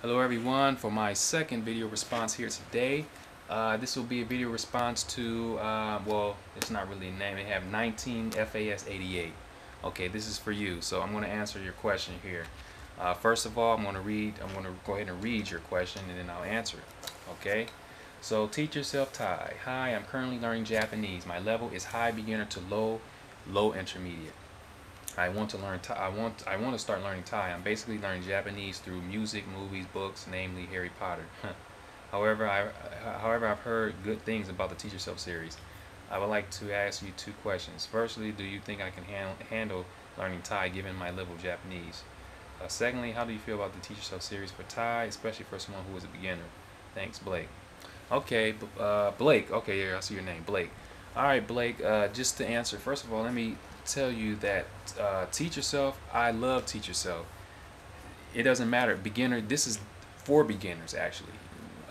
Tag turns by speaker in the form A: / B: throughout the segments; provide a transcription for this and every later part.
A: Hello everyone for my second video response here today. Uh, this will be a video response to, uh, well, it's not really a name. They have 19 FAS 88. Okay, this is for you. So I'm going to answer your question here. Uh, first of all, I'm going to read, I'm going to go ahead and read your question and then I'll answer it. Okay? So teach yourself Thai. Hi, I'm currently learning Japanese. My level is high beginner to low, low intermediate. I want to learn Thai. I want I want to start learning Thai. I'm basically learning Japanese through music, movies, books, namely Harry Potter. however, I however I've heard good things about the Teach Yourself series. I would like to ask you two questions. Firstly, do you think I can han handle learning Thai given my level of Japanese? Uh, secondly, how do you feel about the Teach Yourself series for Thai, especially for someone who is a beginner? Thanks, Blake. Okay, uh, Blake. Okay, yeah, I see your name, Blake. All right, Blake. Uh, just to answer, first of all, let me tell you that uh, teach yourself. I love teach yourself. It doesn't matter. Beginner. This is for beginners actually.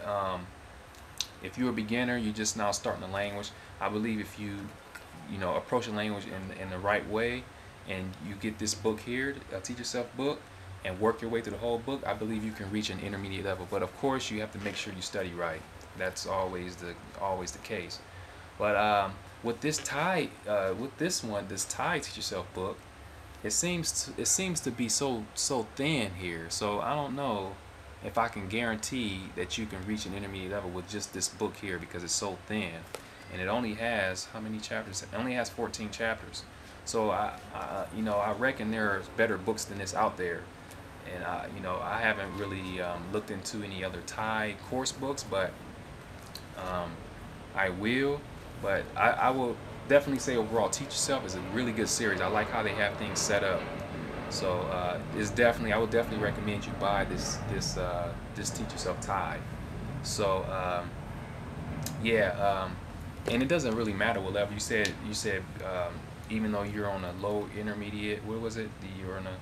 A: Um, if you're a beginner, you're just now starting the language. I believe if you, you know, approach the language in in the right way, and you get this book here, a teach yourself book, and work your way through the whole book, I believe you can reach an intermediate level. But of course, you have to make sure you study right. That's always the always the case. But um, with this Thai, uh, with this one, this Thai Teach Yourself book, it seems to, it seems to be so so thin here. So I don't know if I can guarantee that you can reach an intermediate level with just this book here because it's so thin, and it only has how many chapters? It only has 14 chapters. So I, I you know, I reckon there are better books than this out there. And I, you know, I haven't really um, looked into any other Thai course books, but um, I will. But I, I will definitely say overall, Teach Yourself is a really good series. I like how they have things set up. So uh, it's definitely, I would definitely recommend you buy this this uh, this Teach Yourself Thai. So um, yeah, um, and it doesn't really matter what level you said. You said um, even though you're on a low intermediate, what was it? The, you're on a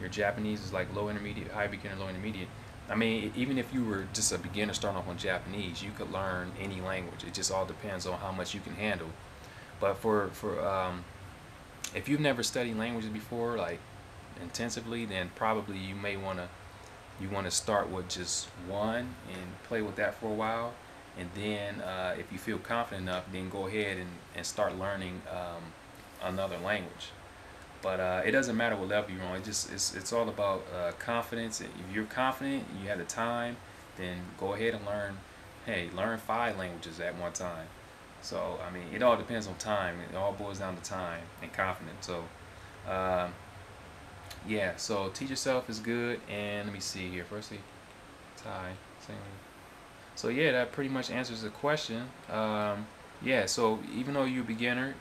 A: your Japanese is like low intermediate, high beginner, low intermediate. I mean, even if you were just a beginner starting off on Japanese, you could learn any language. It just all depends on how much you can handle. But for for um, if you've never studied languages before, like intensively, then probably you may want to you want to start with just one and play with that for a while, and then uh, if you feel confident enough, then go ahead and, and start learning um, another language. But uh, it doesn't matter what level you're on. It just it's it's all about uh, confidence. If you're confident, and you have the time, then go ahead and learn. Hey, learn five languages at one time. So I mean, it all depends on time. It all boils down to time and confidence. So uh, yeah. So teach yourself is good. And let me see here. Firstly, Thai. Same. So yeah, that pretty much answers the question. Um, yeah. So even though you're a beginner,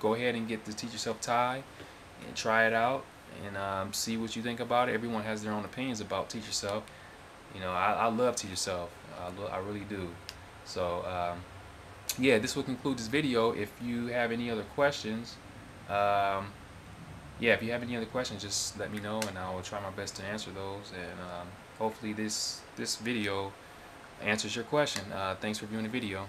A: go ahead and get the teach yourself Thai and try it out and um, see what you think about it. Everyone has their own opinions about Teach Yourself. You know, I, I love Teach Yourself. I, I really do. So, um, yeah, this will conclude this video. If you have any other questions, um, yeah, if you have any other questions, just let me know and I will try my best to answer those. And um, hopefully this, this video answers your question. Uh, thanks for viewing the video.